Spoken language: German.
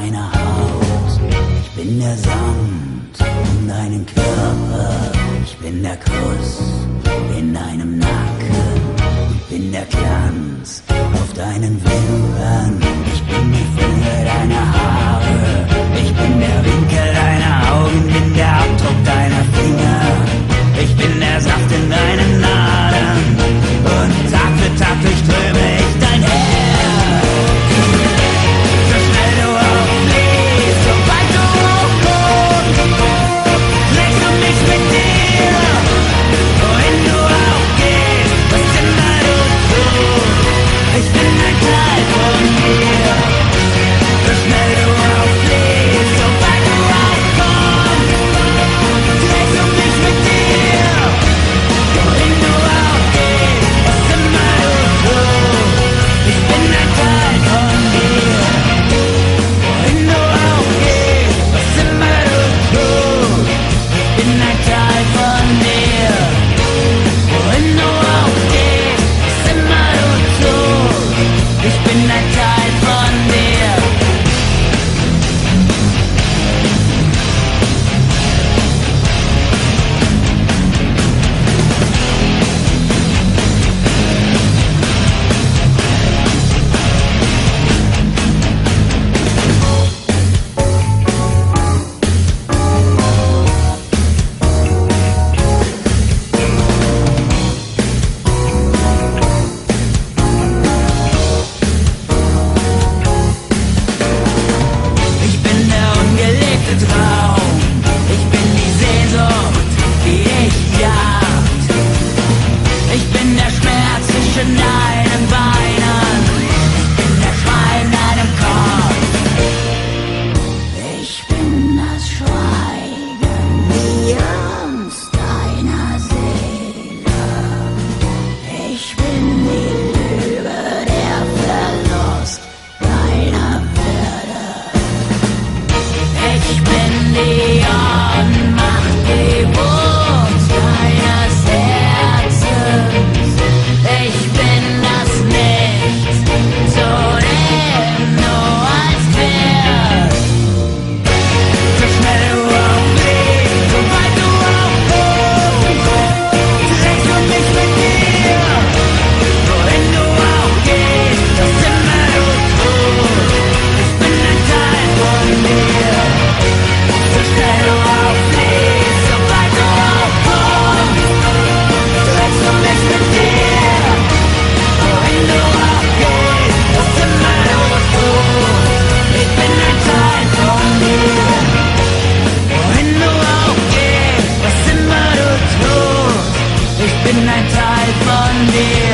deiner Haut. Ich bin der Sand um deinen Körper. Ich bin der Kuss in deinem Nacken. Ich bin der Glanz auf deinen Wimpern. Ich bin die Fülle Leon. midnight tide, Monday.